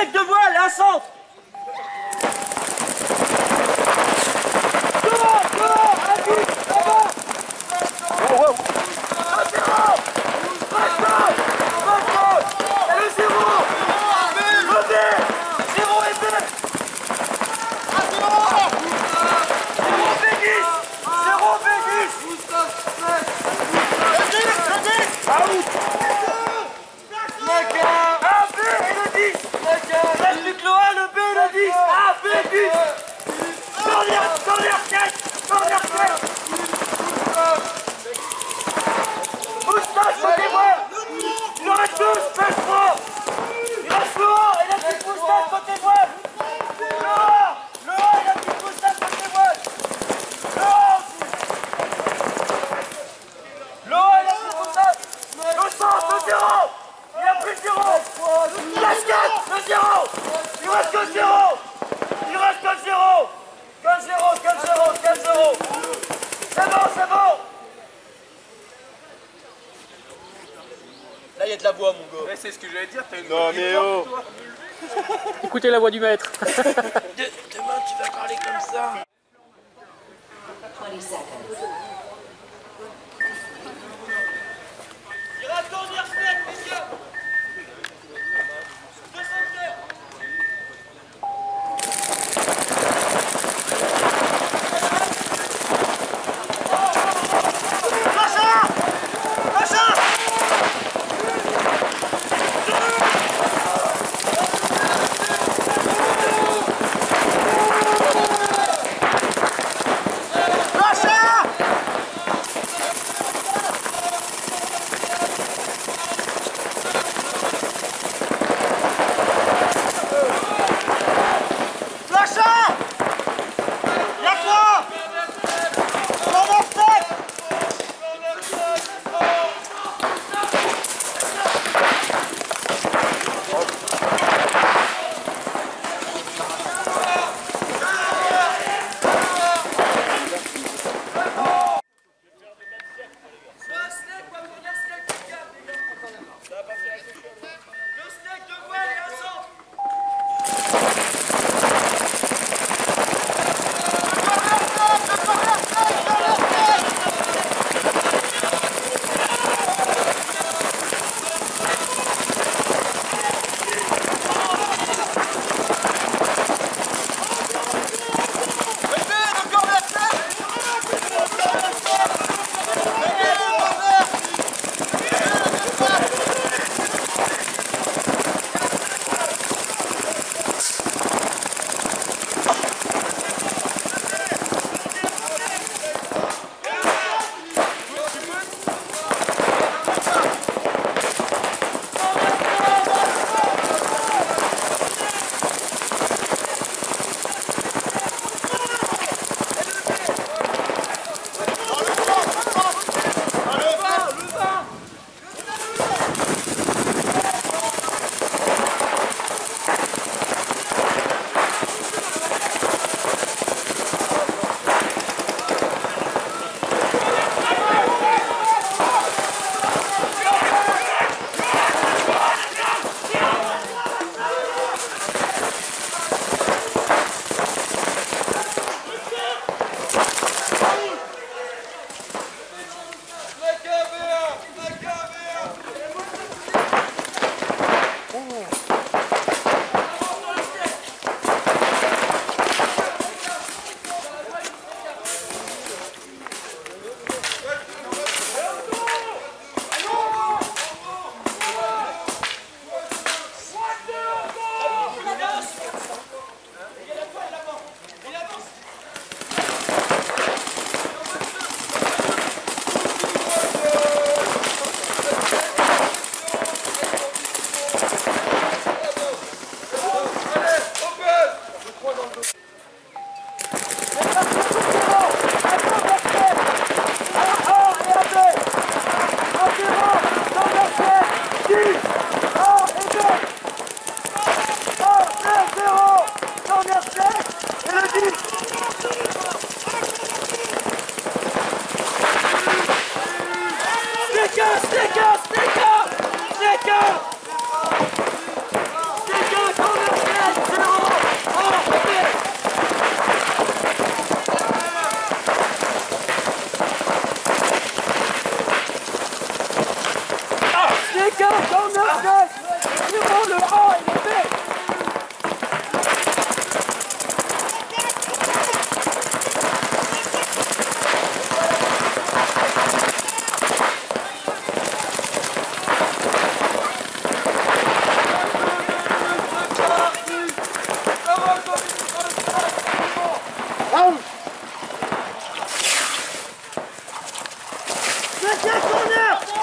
L'évêque de Voile, un centre. East. c'est ce que dire, Non. Écoutez la voix du maître. demain, tu vas parler comme ça.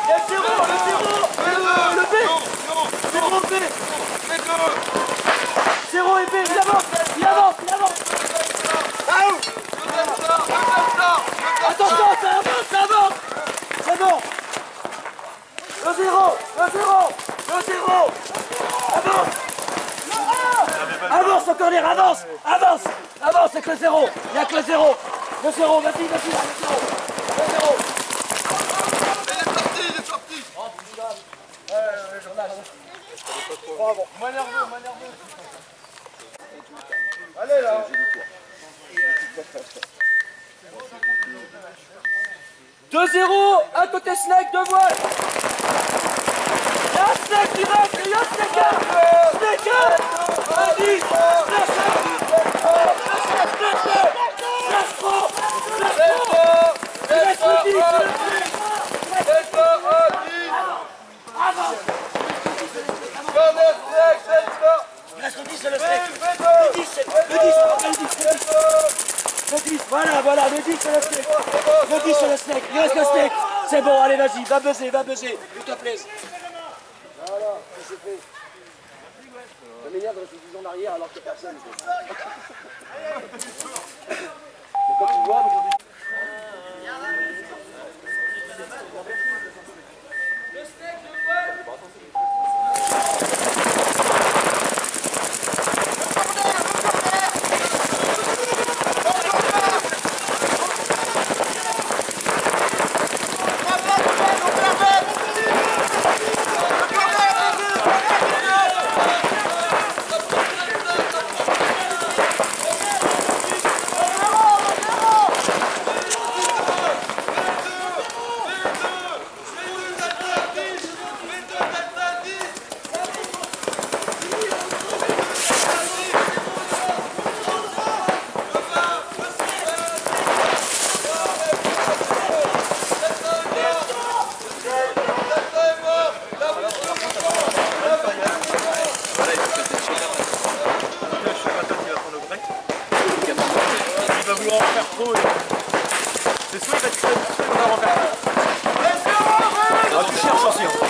Corner Le zéro, le zéro Le, le B Zéro B Zéro et B, il avance Il avance, il avance Attention, ça avance, ça avance C'est Le zéro, le zéro, le zéro Avance Avance au corner, avance Avance Avance avec le zéro Il n'y a que le zéro Le zéro, vas-y, vas-y, le zéro Le zéro Allez là. 2-0, à côté Snake, deux voiles. Y'a Snake qui reste, et y'a Snake Snake Vas-y Snake Snake Snake trop Il reste le 10, il reste le 10. Avance Il reste le 10, c'est le Snake Le 10, c'est le 10, le 10, le 10 Le 10, voilà, voilà, le 10 c'est le snake. Le 10 c'est le snake, il reste le snake. C'est bon, allez vas-y, va buzzer, va buzzer, s'il te plaît. Voilà, ça c'est fait. Ça m'énerve de rester 10 ans en arrière alors que personne. Mais quand tu vois, va en faire trop. C'est soit il va tirer, va en faire trop. Ah, tu. Hein,